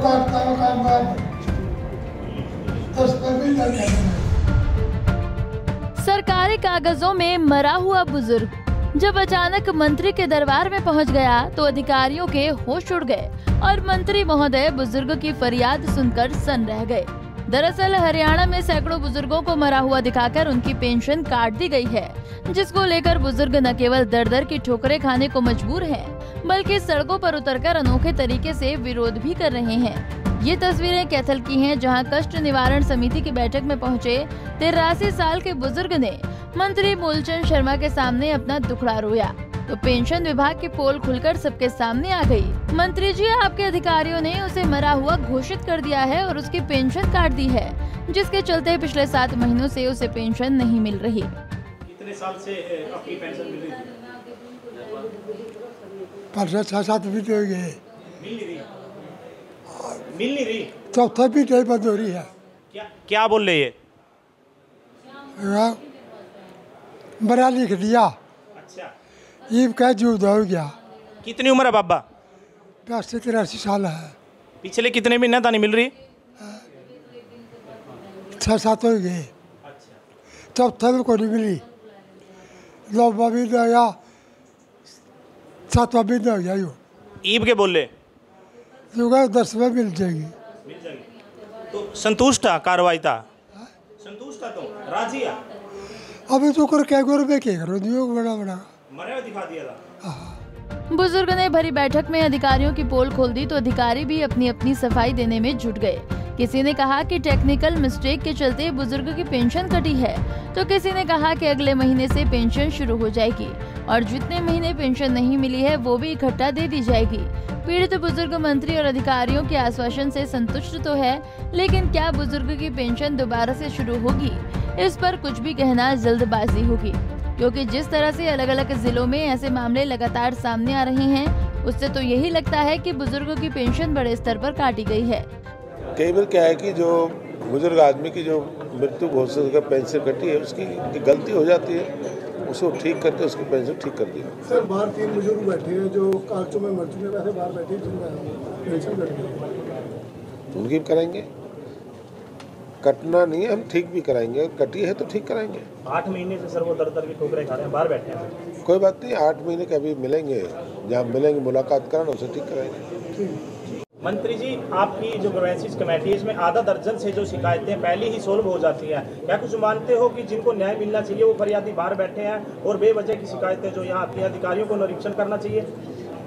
का दस पर भी लग जाते हैं सरकारी कागजों में मरा हुआ बुज़ुर्ग। जब अचानक मंत्री के दरबार में पहुँच गया तो अधिकारियों के होश उड़ गए और मंत्री महोदय बुज़ुर्ग की फरियाद सुनकर सन रह गए। दरअसल हरियाणा में सैकड़ों बुज़ुर्गों को मरा हुआ दिखाकर उनकी पेंशन काट दी गई है जिसको लेकर बुज़ुर्ग न केवल दर दर की ठोकरें खाने को मजबूर हैं, बल्कि सड़कों पर उतरकर अनोखे तरीके से विरोध भी कर रहे हैं। ये तस्वीरें कैथल की हैं, जहाँ कष्ट निवारण समिति की बैठक में पहुँचे तिरासी साल के बुज़ुर्ग ने मंत्री मूलचंद शर्मा के सामने अपना दुखड़ा रोया। तो पेंशन विभाग की पोल खुलकर सबके सामने आ गई। मंत्री जी, आपके अधिकारियों ने उसे मरा हुआ घोषित कर दिया है और उसकी पेंशन काट दी है, जिसके चलते पिछले सात महीनों से उसे पेंशन नहीं मिल रही। कितने साल से आपकी पेंशन मिल रही परसों छः सात भी हो गए चौथा भी डेढ़ बंद हो रही है। क्या क्या बोल रहे ये? हाँ, बड़ा लिख दिया। अच्छा। ईब का जुद हो गया? कितनी उम्र है बाबा? बयासी तिरासी साल है। पिछले कितने महीने था नहीं मिल रही? छः सात हो गए। अच्छा। चौथा भी कोई नहीं मिली। नौवा भी गया सातवा भी नहीं हो गया ईब के बोल। यूँ दसवें मिल जाएगी। मिल जाएगी। तो संतुष्ट था कार्रवाई था? संतुष्ट था तो? राज़ी है? अभी तो कर क्या करो मैं क्या करूँ? दियो बड़ा बड़ा। मरे दिखा दिया था। बुज़ुर्ग ने भरी बैठक में अधिकारियों की पोल खोल दी तो अधिकारी भी अपनी अपनी सफ़ाई देने में जुट गए। किसी ने कहा कि टेक्निकल मिस्टेक के चलते बुज़ुर्ग की पेंशन कटी है। तो किसी ने कहा कि अगले महीने से पेंशन शुरू हो जाएगी। और जितने महीने पेंशन नहीं मिली है, वो भी इकट्ठा दे दी जाएगी। पीड़ित बुज़ुर्ग मंत्री और अधिकारियों के आश्वासन से संतुष्ट तो है, लेकिन क्या बुज़ुर्ग की पेंशन दोबारा से शुरू होगी? इस पर कुछ भी कहना जल्दबाजी होगी। क्योंकि जिस तरह से अलग अलग जिलों में ऐसे मामले लगातार सामने आ रहे हैं, उससे तो यही लगता है कि बुज़ुर्गों की पेंशन बड़े स्तर पर काटी गई है। कई बार क्या है कि जो बुज़ुर्ग आदमी की जो मृत्यु कर पेंशन कटी है, उसकी गलती हो जाती है। उसको ठीक करके उसकी पेंशन ठीक कर दी। सर बाहर तीन बुज़ुर्ग बैठे हैं जो कागजों में मर चुके हैं वैसे बाहर बैठे पेंशन कट गई उनकी भी कराएँगे। कटना नहीं है हम ठीक भी कराएँगे। अगर कटी है तो ठीक कराएँगे। आठ महीने से सर वो दर दर की ठोकरें खा रहे हैं बाहर बैठे हैं। कोई बात नहीं आठ महीने के अभी मिलेंगे। जहाँ मिलेंगे मुलाकात कराना उसे ठीक कराएँगे। मंत्री जी, आपकी जो ग्रेवेंसीज कमेटी है इसमें आधा दर्जन से जो शिकायतें पहले ही सोल्व हो जाती हैं। क्या कुछ मानते हो कि जिनको न्याय मिलना चाहिए, वो फरियादी बाहर बैठे हैं और बेवजह की शिकायतें जो यहाँ आती हैं अधिकारियों को निरीक्षण करना चाहिए?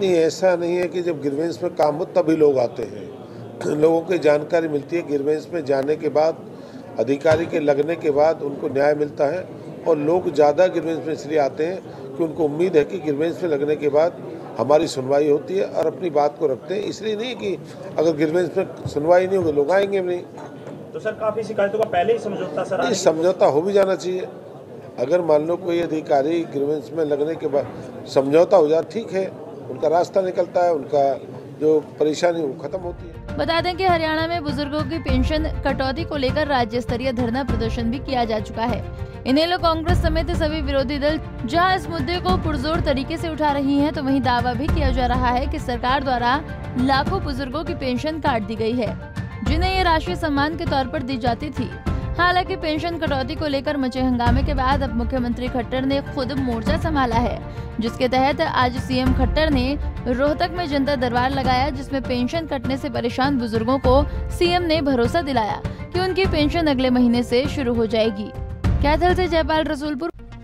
नहीं, ऐसा नहीं है कि जब गिरवेंस में काम हो तभी लोग आते हैं। लोगों की जानकारी मिलती है गिरवेंस में जाने के बाद, अधिकारी के लगने के बाद उनको न्याय मिलता है और लोग ज़्यादा गिरवेंस में इसलिए आते हैं कि उनको उम्मीद है कि गिरवेंस में लगने के बाद हमारी सुनवाई होती है और अपनी बात को रखते हैं। इसलिए नहीं कि अगर ग्रीवेंस में सुनवाई नहीं होगी लोग आएँगे नहीं। तो सर काफ़ी शिकायतों का पहले ही समझौता सर समझौता हो भी जाना चाहिए। अगर मान लो कोई अधिकारी ग्रीवेंस में लगने के बाद समझौता हो जाए ठीक है उनका रास्ता निकलता है उनका जो परेशानी वो खत्म होती है। बता दें कि हरियाणा में बुज़ुर्गों की पेंशन कटौती को लेकर राज्य स्तरीय धरना प्रदर्शन भी किया जा चुका है। इन्हें लोग कांग्रेस समेत सभी विरोधी दल जहाँ इस मुद्दे को पुरजोर तरीके से उठा रही हैं, तो वहीं दावा भी किया जा रहा है कि सरकार द्वारा लाखों बुज़ुर्गों की पेंशन काट दी गई है जिन्हें ये राशि सम्मान के तौर पर दी जाती थी। हालाँकि पेंशन कटौती को लेकर मचे हंगामे के बाद अब मुख्यमंत्री खट्टर ने खुद मोर्चा संभाला है, जिसके तहत आज सीएम खट्टर ने रोहतक में जनता दरबार लगाया, जिसमें पेंशन कटने से परेशान बुज़ुर्गों को सीएम ने भरोसा दिलाया कि उनकी पेंशन अगले महीने से शुरू हो जाएगी। कैथल से जयपाल रसूलपुर।